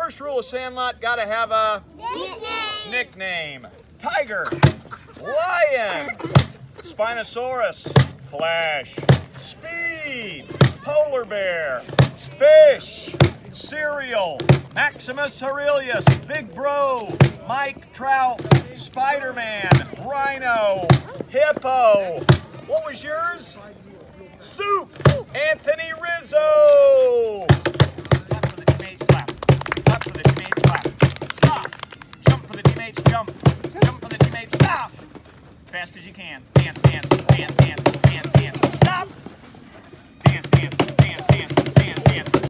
First rule of Sandlot, gotta have a Nickname. nickname. Tiger, lion, Spinosaurus, flash, speed, polar bear, fish, cereal, Maximus Aurelius, Big Bro, Mike Trout, Spider-Man, Rhino, Hippo. What was yours? Soup, Anthony Fast as you can. Dance, dance, dance,